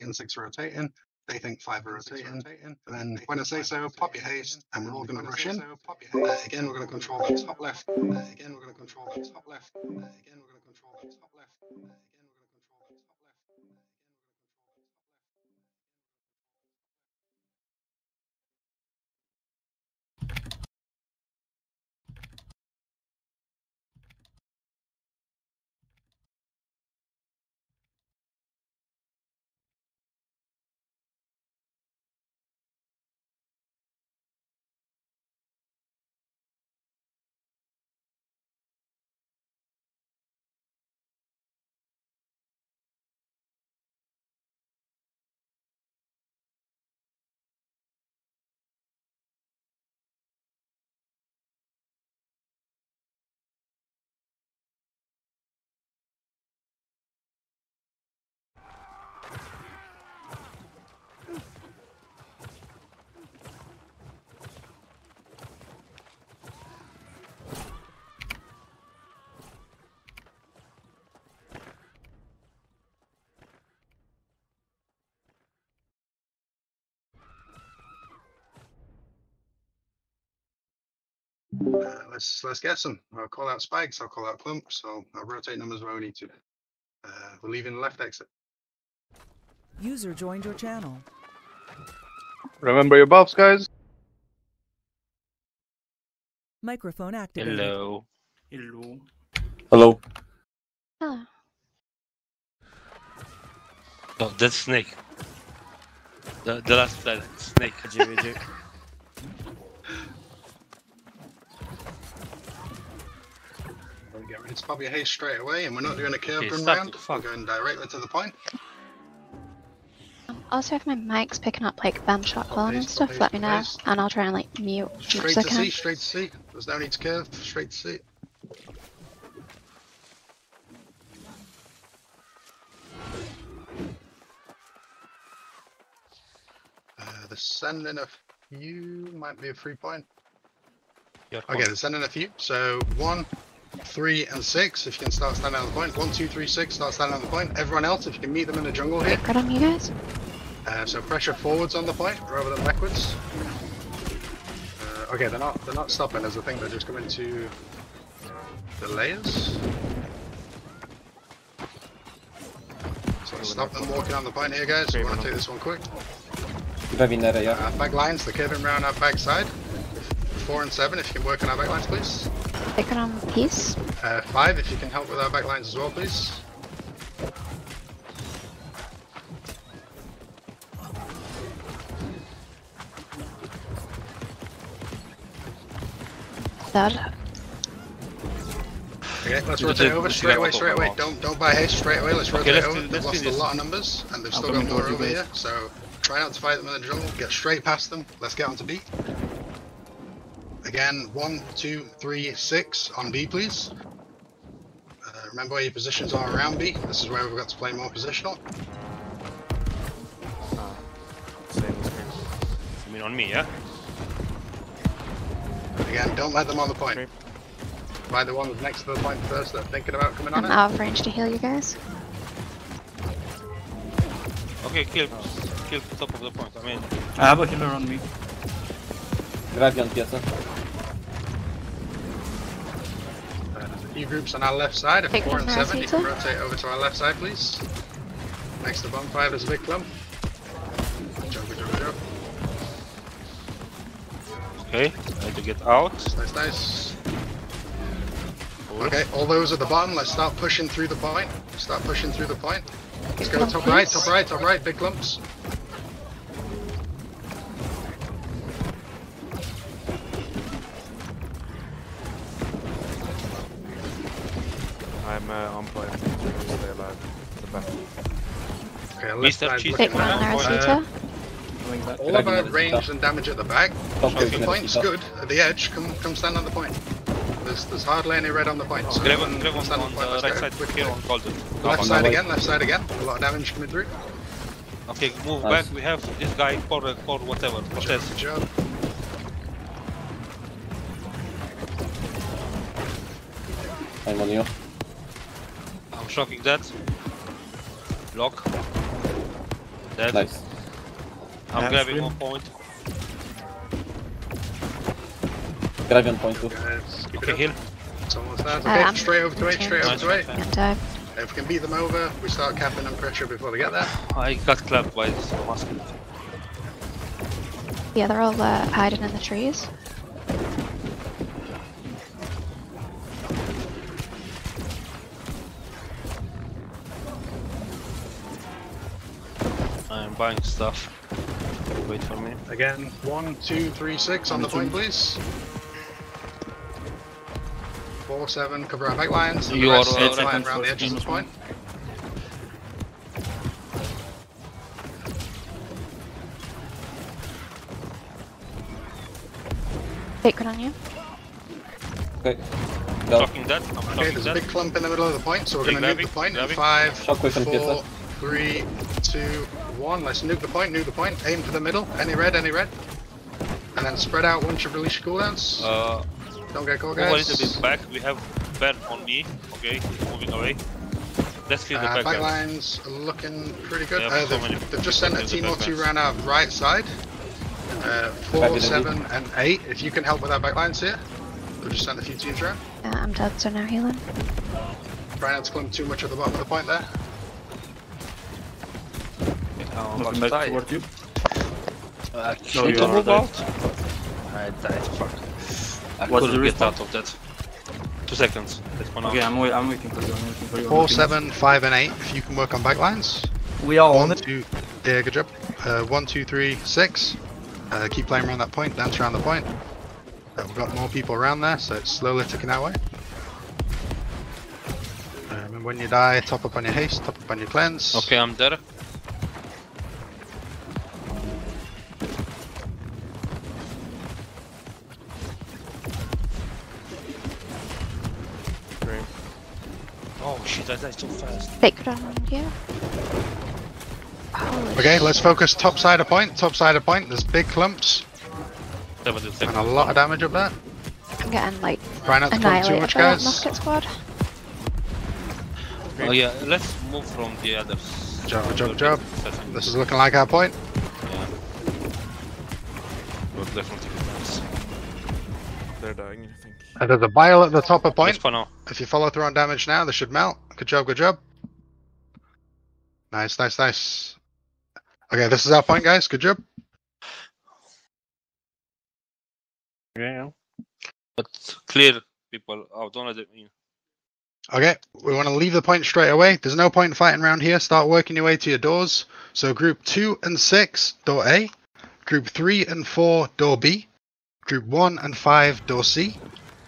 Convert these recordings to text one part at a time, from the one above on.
rotating, six rotating. They think five are rotating. And then when I say so, pop your haste, and we're all going to rush in. Uh, again, we're going to control the top left. Uh, again, we're going to control the top left. Uh, again, we're going to control the top left. Uh, let's let's get some. I'll call out spikes. I'll call out clumps. I'll, I'll rotate numbers where we need to. Uh, we're leaving the left exit. User joined your channel. Remember your buffs, guys. Microphone activated. Hello. Hello. Hello. Hello. Oh, that's Snake. The, the last planet, Snake. We'll get ready to pop your haste straight away, and we're not doing a curve Okay, run start round. to We're going directly to the point. Um, also, if my mic's picking up like band shot calling and stuff, paste, let me know, paste. and I'll try and like mute as Straight I to can. C, straight to C. There's no need to curve. Straight to C. Uh, the sending a few might be a free point. Okay, they're sending a few. So one, three, and six. If you can start standing on the point. One, two, three, six. Start standing on the point. Everyone else, if you can meet them in the jungle here. Good on you guys. Uh, so pressure forwards on the point rather than backwards. Uh, okay, they're not they're not stopping as I think they're just coming to the layers. So stop them walking on the point here, guys. We want to take this one quick. Webinar, ja. Uh, back lines, they're curving around our back side. Four and seven, if you can work on our back lines, please. Picking on peace. Uh, five, if you can help with our back lines as well, please. Third. Okay, let's rotate the- over straight away, auto straight away. Don't don't buy haste straight away. Let's Okay, rotate let's over. do- They've let's lost a lot of numbers and they've I'm still got coming more towards over here. So try not to fight them in the jungle. Get straight past them. Let's get on to B. Again, one, two, three, six on B, please. Uh, remember where your positions are around B. This is where we've got to play more positional. You mean on me, yeah? Again, don't let them on the point. By the ones next to the point first that are thinking about coming on I'm it. out of range to heal you guys. Okay, kill, kill the top of the point. I mean, I have a healer on me. Dragon pjäsen. Uh, there's groups on our left side, at Take four and seven. You can rotate over to our left side, please. Next to bonfire, there's a big clump. Jump, jump, jump. okay, I need to get out. Nice, nice. Over. Okay, all those at the bottom, let's start pushing through the point. Start pushing through the point. Let's go top right, top right, top right, big clumps. Left Mr. side Cheese Take one on down. Uh, Narasita. Doing that. all of our range and damage at the back. Top Off the point's good. At the edge, come come stand on the point. There's there's hardly any red on the point. So Grab come on, grab on, stand on point, the let's right side Quick, here on Golden. Left side again, left side again. A lot of damage coming through. Okay, move Nice. back. We have this guy for for whatever. Good Cortez. job, good job. I'm on you. I'm shocking that. Block. Dead. Nice. I'm Yeah, grabbing swim. one point. Gravion point too. Guys, Okay, up. heal. Someone's there. Uh, Okay, I'm- straight over to I'm eight, straight over to eight. nice, nice. Uh, If we can beat them over, we start capping them pressure before they get there. I got clapped by this musket. yeah, they're all uh, hiding in the trees. Buying stuff. Wait for me. Again, one, two, three, six on the point, please. Four, seven, cover our back lines. and the You rest are, stay seconds around the for edges of the point. Sacred on you. Okay. Go. Talking that. I'm Okay, talking there's a big clump in the middle of the point, so we're going to nuke grabbing, the point in grabbing. five, Shockwave and four, Piercer. three, two, one. Let's nuke the point, nuke the point. Aim for the middle. Any red, any red. And then spread out once you've released your cooldowns. Uh, Don't get caught, move a guys. little bit back. We have Ben on me. Okay, moving away. Let's clear the Uh, back. back lines are looking pretty good. They have Uh, so many they've, they've just sent a players team or two back round our right side. Uh, four, Back in the seven, and eight. If you can help with our backlines here, we've just sent a few teams around. Uh, I'm dead, so now healing. Try not to climb too much at the bottom of the point there. Oh, I'm Moving about to back die. toward you. I No, need you to are move dead. out. I died. Fuck. I What's the couldn't get respawn? out of that. Two seconds. Let's go now. Okay, I'm, wait, I'm waiting for you. I'm waiting for you. I'm Four, looking. seven, five, and eight. If you can work on backlines. We are on One, it. two. Yeah, good job. Uh, one, two, three, six. Uh, keep playing around that point. Dance around the point. Uh, we've got more people around there, so it's slowly ticking our way. Uh, remember when you die, top up on your haste, top up on your cleanse. Okay, I'm there. Shit, I died so fast. Sacred on you. Holy Okay, let's focus top side of point, top side of point. There's big clumps and a lot of damage up there. I'm getting like Try not to clump too much, guys. musket squad. Oh yeah, let's move from the others. Job, job, job. This is looking like our point. Yeah. We'll definitely be nice. They're dying, I think. Uh, there's a bile at the top of Let's point. for now. If you follow through on damage now, they should melt. Good job, good job. Nice, nice, nice. Okay, this is our point, guys. Good job. Yeah. But clear people out, don't let them in. Okay, we want to leave the point straight away. There's no point fighting around here. Start working your way to your doors. So group 2 and 6, door A. Group 3 and 4, door B. Group 1 and 5, door C.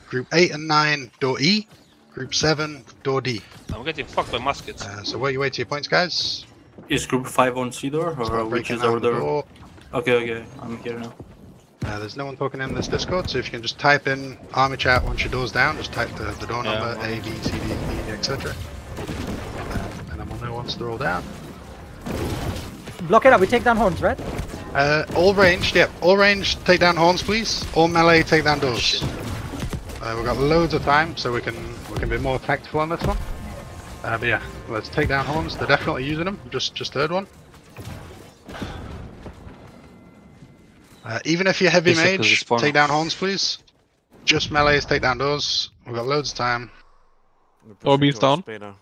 Group 8 and 9, door E. Group 7, door D. I'm getting fucked by muskets. Uh, so work your way to your points, guys. Is group 5 on C door? Or which is down over the there? door. Okay, okay. I'm here now. Uh, there's no one talking in this Discord, so if you can just type in army chat once your door's down, just type the, the door Yeah, number, A, B, C, D, E, etc. Uh, and then we'll know once they're all down. Block it up. We take down horns, right? Uh, all ranged, yep. All ranged, take down horns, please. All melee, take down doors. Uh, we've got loads of time, so we can we can be more tactful on this one. Uh, but yeah, let's take down horns. They're definitely using them. Just just heard one. Uh, even if you're heavy Yes, mage, take down horns, please. Just melees, take down doors. We've got loads of time. We're Oh, pushing beans towards down. Beta.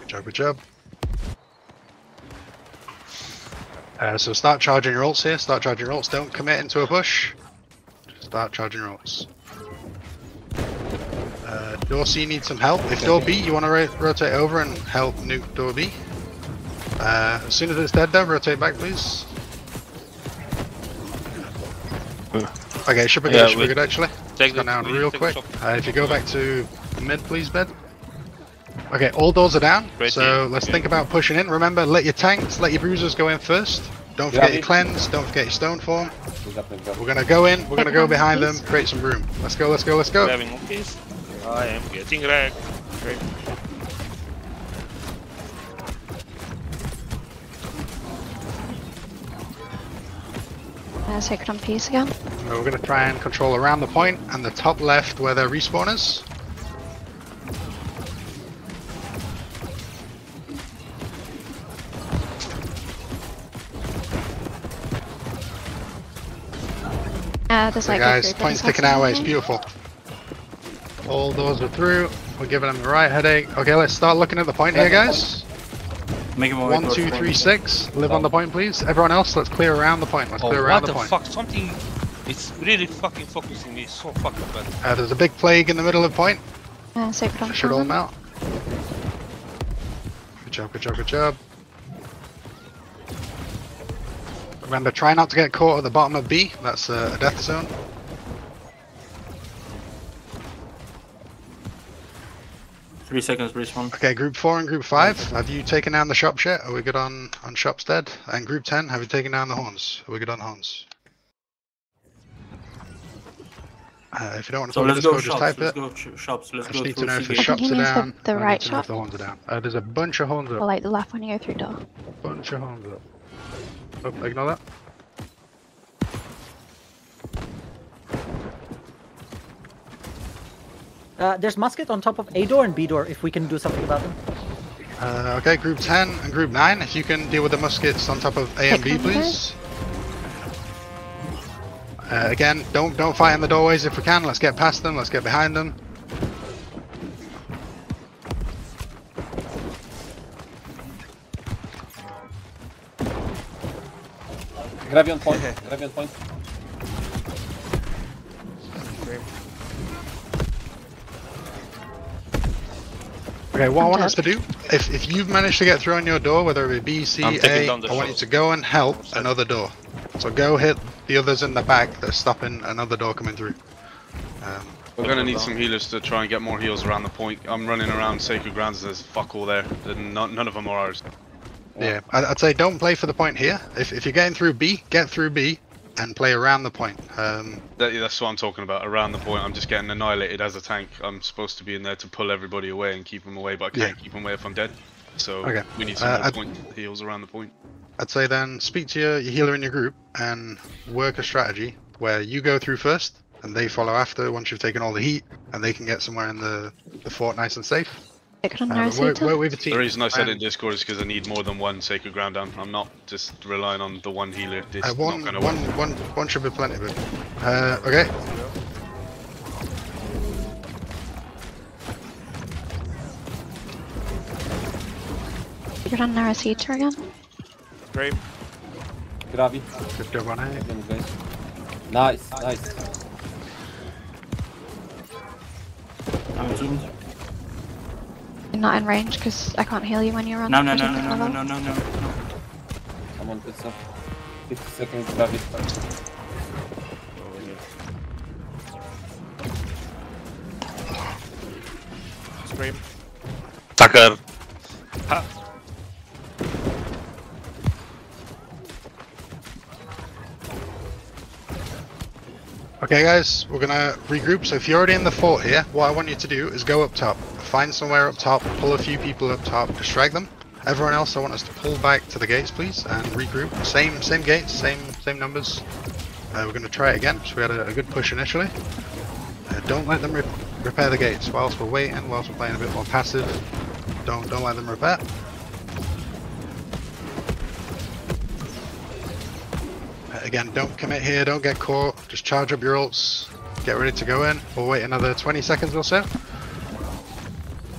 Good job, good job. Uh, so start charging your ults here. Start charging your ults. Don't commit into a push. Start charging your ults. Door C needs some help. If door B, you want to rotate over and help nuke door B. Uh, as soon as it's dead though, rotate back please. Okay, should be good, Yeah, should be good actually. Take Gone down real quick. Uh, if you go back to mid, please, bed. Okay, all doors are down. Great so team. let's Yeah. think about pushing in. Remember, let your tanks, let your bruisers go in first. Don't forget Yeah. your cleanse. Don't forget your stone form. We got them, go. We're gonna go in. We're gonna go behind them. Create some room. Let's go. Let's go. Let's go. I am getting wrecked. Great. Uh, sacred on peace again. So we're going to try and control around the point and the top left where their respawn is. Uh, there's so like guys, point sticking our way, it's beautiful. All doors are through. We're giving them the right headache. Okay, let's start looking at the point here, guys. Make him. One, two, three, six. Live on the point, please. Everyone else, let's clear around the point. Let's Oh, clear around what the the point. fuck? Something. It's really fucking focusing me so fucking bad. Uh, there's a big plague in the middle of point. Uh, Sacred on Should all Common. mount. Good job, good job, good job. Remember, try not to get caught at the bottom of B. That's uh, a death zone. Three seconds, respawn. Okay, group four and group five. Have you taken down the shops yet? Are we good on on shops dead? And group ten, have you taken down the horns? Are we good on horns? Uh, if you don't want to So let's this go code, just shops. type Let's it. go sh- shops. Let's I go need to know if the Seagate. I think shops he are means the- down. the I need right to know if shop. the horns are down. Uh, there's a bunch of horns Or up. like the left when you go through door. Bunch of horns up. Oh, ignore that. Uh, there's musket on top of A door and B door if we can do something about them. Uh, okay, group 10 and group 9, if you can deal with the muskets on top of A and B, please. Uh, again, don't don't fight in the doorways if we can. Let's get past them. Let's get behind them. Grab you on point. Grab you on point. Okay, what I want us to do, if, if you've managed to get through on your door, whether it be B, C, I'm taking A, I want you to go and help another door. So go hit the others in the back that are stopping another door coming through. Um, We're gonna need some healers to try and get more heals around the point. I'm running around Sacred Grounds and there's fuck all there. and None, none of them are ours. yeah, I- I'd say don't play for the point here. If, if you're getting through B, get through B and play around the point. Um, That, that's what I'm talking about. Around the point, I'm just getting annihilated as a tank. I'm supposed to be in there to pull everybody away and keep them away, but I can't keep them away if I'm dead. So Okay. we need some Uh, point heals around the point. I'd say then speak to your, your healer in your group and work a strategy where you go through first and they follow after once you've taken all the heat and they can get somewhere in the, the fort nice and safe. Sacred on Uh, but work, Narasita. work with a team. The reason I said it in Discord is because I need more than one Sacred Ground down. I'm not just relying on the one healer. It's uh, one, not gonna one, work. one, one should be plenty, but uh, okay. Sacred on Narasita again. Great. Grab you. Good job on A. You, guys. Nice, nice. I'm zoomed. You're not in range because I can't heal you when you're on. No, no, no, 14th no, no, no, level. no, no, no. I'm on pizza. 50 seconds, grab it. Scream. Tucker. Okay, guys, we're gonna regroup. So if you're already in the fort here, what I want you to do is go up top, find somewhere up top, pull a few people up top, distract them. Everyone else, I want us to pull back to the gates, please, and regroup. Same, same gates, same, same numbers. Uh, we're gonna try it again. So we had a, a good push initially. Uh, don't let them re repair the gates whilst we're waiting, whilst we're playing a bit more passive. Don't, don't let them repair. Uh, Again, don't commit here, don't get caught, just charge up your ults, get ready to go in. We'll wait another 20 seconds or so.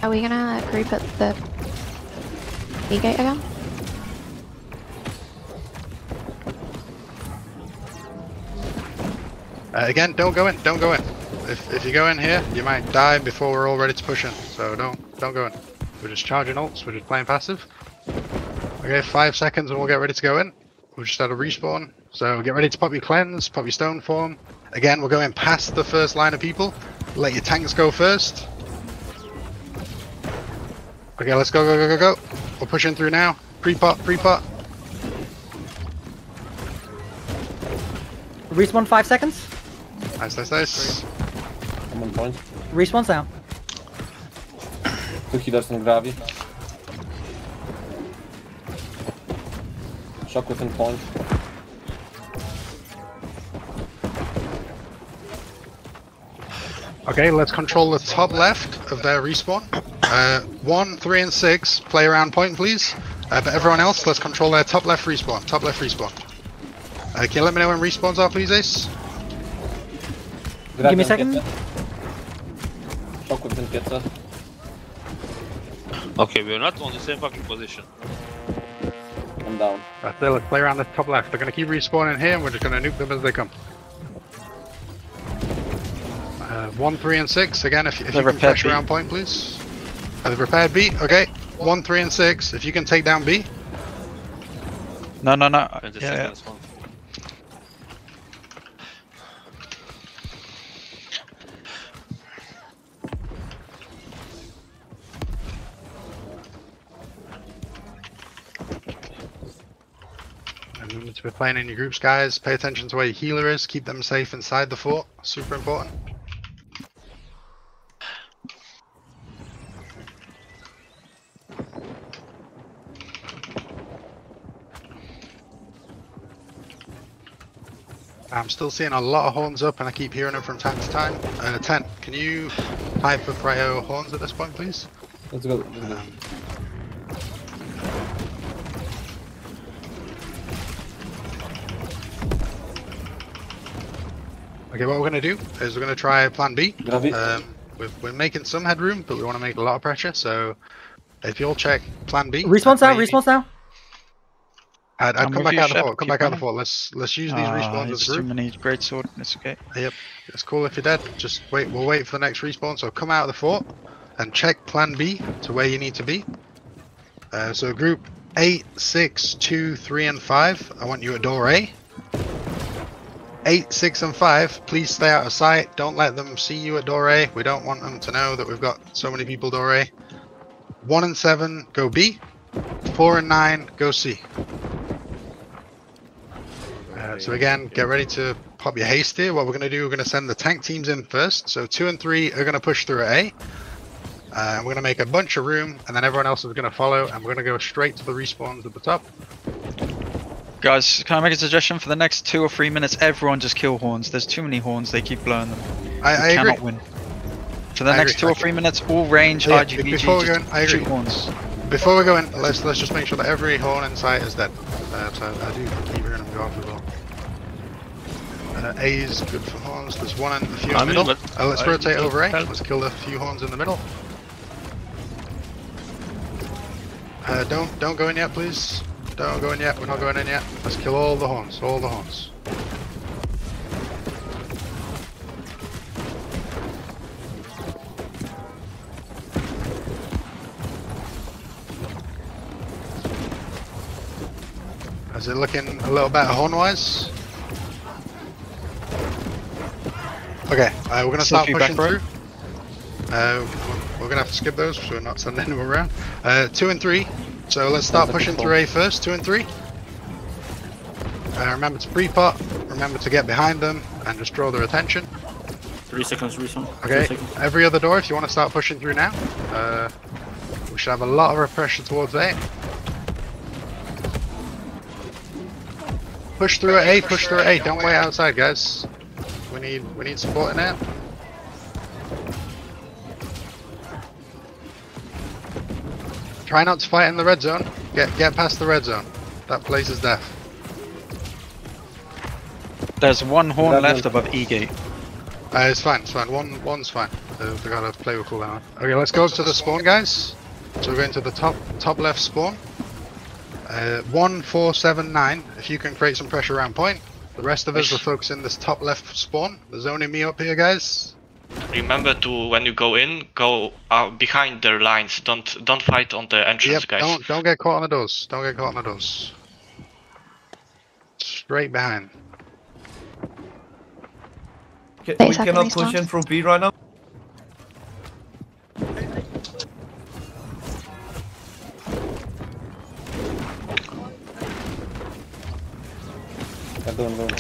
Are we gonna group at the B gate again? Uh, again, don't go in, don't go in. If, if you go in here, you might die before we're all ready to push in, so don't don't go in. We're just charging ults, we're just playing passive. Okay, five seconds and we'll get ready to go in. We'll just had a respawn, so get ready to pop your cleanse, pop your stone form. Again, we're going past the first line of people. Let your tanks go first. Okay, let's go, go, go, go, go. We're pushing through now. Pre-pot, pre-pot. Respawn five seconds. Nice, nice, nice. I'm on point. Respawn's down. Two healers on Gravy. Shock within point. Okay, let's control the top left of their respawn. Uh, one, three, and six, play around point, please. Uh, but everyone else, let's control their top left respawn. Top left respawn. Uh, can you let me know when respawns are, please, Ace? Give me a second. Shockwave didn't get. Okay, we're not on the same fucking position. I'm down. That's it, let's play around the top left. They're gonna keep respawning here and we're just gonna nuke them as they come. Uh, one, three, and six. Again, if, if The you can repaired pressure around point, please. Uh, the repaired B. Okay. One, three, and six. If you can take down B. No, no, no. 20 Yeah, yeah. Remember to be playing in your groups, guys. Pay attention to where your healer is. Keep them safe inside the fort. Super important. I'm still seeing a lot of horns up and I keep hearing them from time to time. Uh, 10, can you type for prio horns at this point, please? Let's go. Let's go. Um, Okay, what we're gonna do is we're gonna try plan B. Grab it. Um, we're, we're making some headroom, but we want to make a lot of pressure. So, if you'll check plan B. Respawns now, maybe- respawns now. I'd, I'd come back out of the fort. Come back out of the fort. Let's let's use these Ah, respawns as a too many great sword. It's okay. Yep. It's cool if you're dead. Just wait. We'll wait for the next respawn. So come out of the fort and check plan B to where you need to be. Uh, so group eight, six, two, three, and five. I want you at door A. Eight, six, and five. Please stay out of sight. Don't let them see you at door A. We don't want them to know that we've got so many people door A. One and seven go B. Four and nine go C. So again, get ready to pop your haste here. What we're going to do, we're going to send the tank teams in first. So two and three are going to push through at A. Uh, we're going to make a bunch of room, and then everyone else is going to follow, and we're going to go straight to the respawns at the top. Guys, can I make a suggestion? For the next two or three minutes, everyone just kill horns. There's too many horns. They keep blowing them. I, I we agree. cannot win. For the I next agree. two or three minutes, all range, Yeah, RGBG, before we go in, I shoot agree. horns. Before we go in, let's let's just make sure that every horn in sight is dead. Uh, so I do keep hearing them go off as well. Uh, A is good for horns. There's one and a few in the middle. Uh, let's rotate over A. Let's kill a few horns in the middle. Uh, don't don't go in yet, please. Don't go in yet. We're not going in yet. Let's kill all the horns. All the horns. Is it looking a little better horn-wise? Okay, uh, we're gonna start pushing through. Uh, we're gonna have to skip those, so we're not sending them around. Uh, two and three. So let's start pushing through A first. Two and three. Uh, remember to pre-pot. Remember to get behind them and just draw their attention. Three seconds respawn. Okay. Seconds. Every other door, if you want to start pushing through now. Uh, we should have a lot of pressure towards A. Push through at A. Push through at A. Don't wait outside, guys. We need we need support in there. Try not to fight in the red zone. Get get past the red zone. That place is death. There's one horn Grab left them. above E gate. Uh, it's fine, it's fine. One, one's fine. Uh, they gotta play with cooldown. Okay, let's go to the spawn, guys. So we're going to the top, top left spawn. Uh, one, four, seven, nine. If you can create some pressure around point. The rest of us are focusing this top left spawn. There's only me up here, guys. Remember to when you go in, go out behind their lines. Don't don't fight on the entrance, Yep. guys. Don't, don't get caught on the doors. Don't get caught on the doors. Straight behind. We cannot push in from B right now. I'm doing, doing.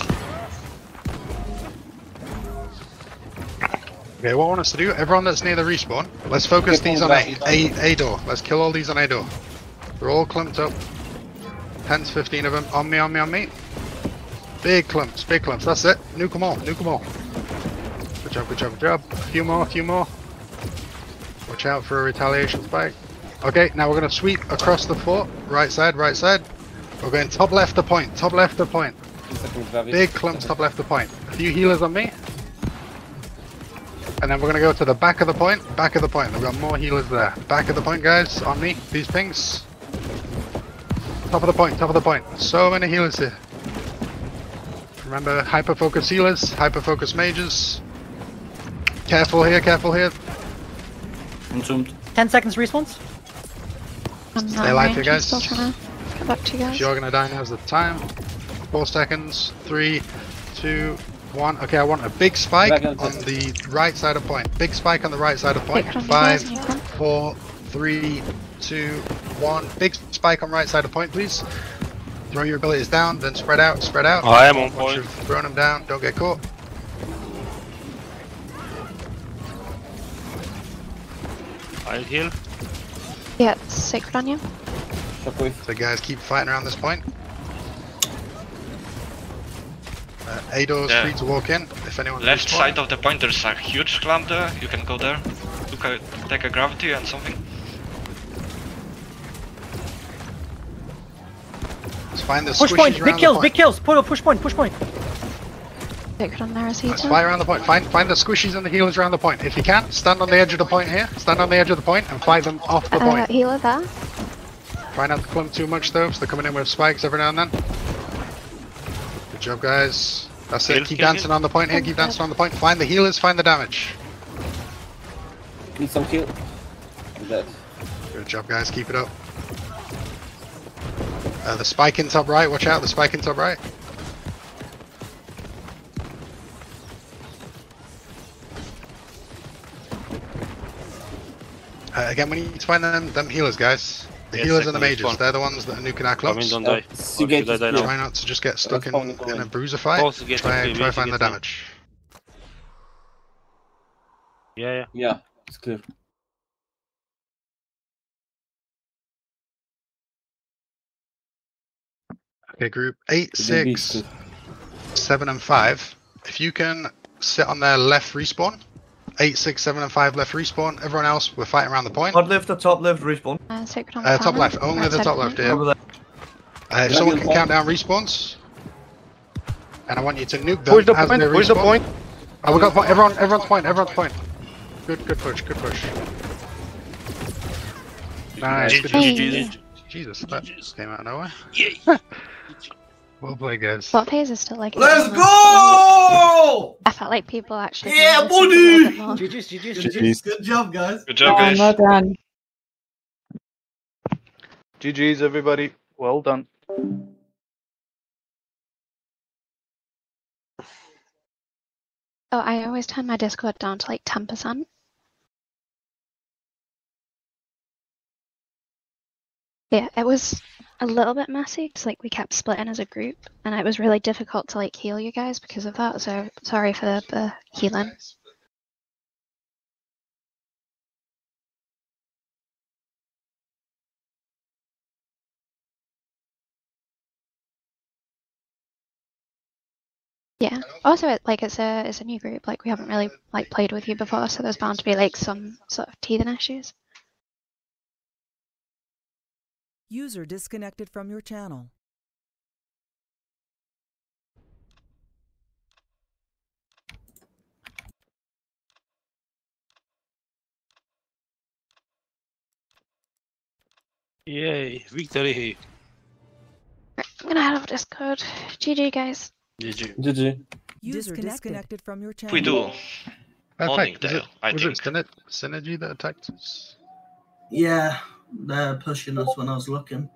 Okay, what I want us to do, everyone that's near the respawn, let's focus Get these on on A, A, A door. Let's kill all these on A door. They're all clumped up. 10 15 of them. On me, on me, on me. Big clumps, big clumps. That's it. Nuke them all, nuke them all. Good job, good job, good job. A few more, a few more. Watch out for a retaliation spike. Okay, now we're going to sweep across the fort. Right side, right side. We're going top left to point, top left to point. Two seconds, grab it. Big clumps top left the point. A few healers on me. And then we're gonna go to the back of the point. Back of the point. We've got more healers there. Back of the point, guys. On me. These pings. Top of the point. Top of the point. So many healers here. Remember, hyper focus healers, hyper focus mages. Careful here. Careful here. Consumed. 10 seconds respawns. I'm Stay not alive here, guys. still trying to get back to you If guys. you're gonna die, now's the time. Four seconds. Three, two, one. Okay, I want a big spike on on the right side of point. Big spike on the right side of point. Wait, can I do Five, this? You can. four, three, two, one. Big spike on right side of point, please. Throw your abilities down, then spread out, spread out. I am on Once point. you've thrown them down, don't get caught. I'll heal. Yeah, it's Sacred Ground you. Shockwave. So guys, keep fighting around this point. Uh, Ado's Yeah. free to walk in if anyone. Left respawn. side of the point, there's a huge clamp there. You can go there. Look at, take a gravity and something. Let's find the Push point. around Big kills. point. Big kills. Pull, push point. Push point. Sacred Ground there is Let's heater. fly around the point. Find find the squishies and the healers around the point. If you can, stand on the edge of the point here. Stand on the edge of the point and fight them off the Uh, point. healer there. Try not to clump too much though, so they're coming in with spikes every now and then. Good job, guys. That's Heal, it. Keep heal, dancing on the point here. Keep dancing on the point. Find the healers. Find the damage. Need some heal. I'm dead. Good job, guys. Keep it up. Uh, the spike in top right. Watch out. The spike in top right. Uh, again, we need to find them, them healers, guys. The Yes, healers and the mages. respawn. They're the ones that are nuking our Come in, clubs. don't Uh, die. Or Seagate should die Try not to just get stuck in, in a bruiser fight. Both get Try, clear, try easy find the damage. Yeah, yeah. Yeah, it's clear. Okay, group eight, The DB is six, seven, and five. If you can sit on their left respawn, eight, six, seven, and five left respawn. Everyone else, we're fighting around the point. Top left, the top left, respawn. Uh, Sacred Ground Uh, top left, only Right the top left, point. yeah. Over there. Uh, if someone can count down respawns, and I want you to nuke them Where's the as point? Where's the point? Oh, we got point. Everyone, everyone's point. Everyone's point. Good, good push. Good push. Nice. Good GG, Jesus, that came out of nowhere. Yay. Well played, guys. What phase is still like? Let's go! I felt like people actually. Yeah, listened a little bit buddy! GG's, GG's, GG's. GG's. Good job, guys. Good job, guys. Oh, done. GG's, everybody. Well done. Oh, I always turn my Discord down to like ten percent. Yeah, it was a little bit messy. It's like we kept splitting as a group, and it was really difficult to like heal you guys because of that. So sorry for the, the healing. Yeah. Also, it, like it's a it's a new group. Like we haven't really like played with you before, so there's bound to be like some sort of teething issues. User disconnected from your channel. Yay. Victory. Right, I'm gonna head off Discord. GG, guys. GG. GG. User Disconnected. disconnected from your channel. We do. Morning Perfect. Was it, I was think. it Synergy that attacked us? Yeah, they're pushing us when I was looking.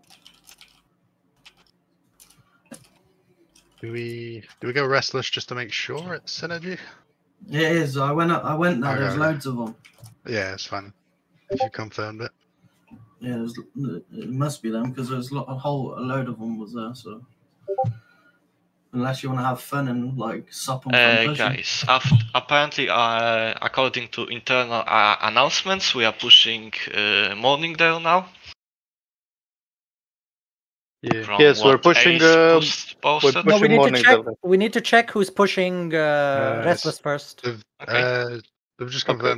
Do we do we go restless just to make sure it's Synergy? It is. I went. Up, I went there. Okay, There's loads of them. Yeah, it's fine. If you confirmed it. Yeah, there's, it must be them because there's a whole a load of them was there. So unless you want to have fun and like sup on from Uh, guys, af- apparently, uh, according to internal uh, announcements, we are pushing uh, Morningdale now. Yeah. From Yes, we're pushing, uh, we're No, we Pushing need to check. builder. We need to check who's pushing uh, Uh, restless first. They've, Okay. uh, they've just Okay. confirmed